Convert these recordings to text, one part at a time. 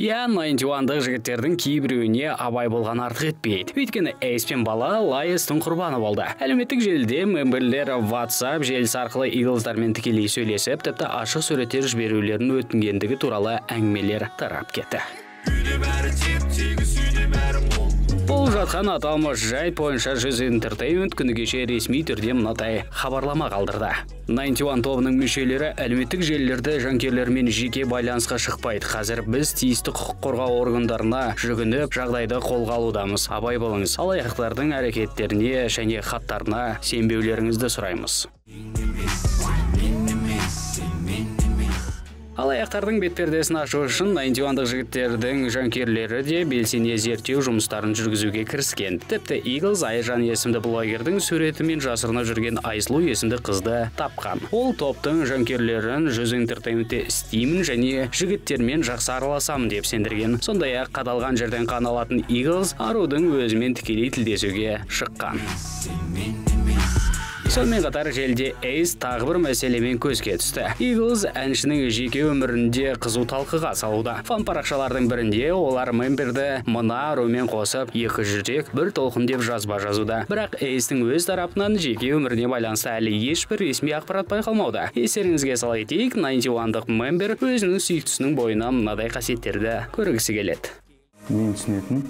иә найнти жігіттердің кейбіреуіне абай болған артық етпейді. Өйткені эйс пен бала лайыстың құрбаны болды. Әлеуметтік желіде мемберлер ватсап желісі арқылы иглздармен тікелей сөйлесіп тіпті ашық суреттер жіберулерін өтінгендігі туралы әңгімелер тарап кетті. Болып жатқан аталмыш жайт бойынша жүз интертеймент күні кеше ресми түрде мынадай хабарлама қалдырды. 91 тобының мүшелері әлеуметтік желілерді жанкүйерлермен жеке байланысқа шықпайды. Қазір біз тиісті құқық қорғау органдарына жүгініп жағдайды қолға алудамыз. Абай болыңыз. Алаяқтардың әрекеттеріне және хаттарына сенбеулеріңізді сұраймыз. Алаяқтардың бетпердесін ашу үшін найнти жігіттердің жанкүйерлері де белсене зерттеу жұмыстарын жүргізуге кіріскен. Тіпті иглз айжан есімді блогердің суретімен жасырынып жүрген айсұлу есімді қызды тапқан. Ол топтың жанкүйерлерін жүз интертейментте істеймін және жігіттермен жақсы араласамын деп сендірген. Сондай ақ қадалған жерден қан алатын иглз арудың өзімен тікелей тілдесуге шыққан. Сонымен қатар желіде эйс тағы бір мәселемен көзге түсті. Иглз әншінің жеке өмірінде қызу талқыға салуда. Фан парақшалардың бірінде олар мемберді мына арумен қосып екі жүрек бір толқын деп жазба жазуда. Бірақ эйстің өз тарапынан жеке өміріне байланысты әлі ешбір ресми ақпарат байқалмауда. Естеріңізге сала кетейік найнти уандық мембер өзінің сүйіктісінің бойынан мынадай қасиеттерді көргісі келеді. Мен түсінетін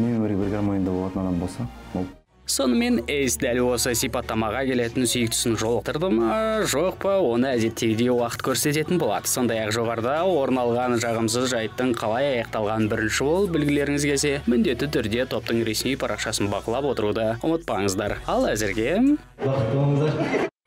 мен өмірге бір гармонияда болатын адам болса ол сонымен эйс дәл осы сипаттамаға келетін сүйіктісін жолықтырды ма жоқ па оны әдеттегідей уақыт көрсететін болады. Сондай ақ жоғарыда орын алған жағымсыз жайттың қалай аяқталғанын бірінші болып білгілеріңіз келсе міндетті түрде топтың ресми парақшасын бақылап отыруды ұмытпаңыздар. Ал әзірге бақытты болыңыздар.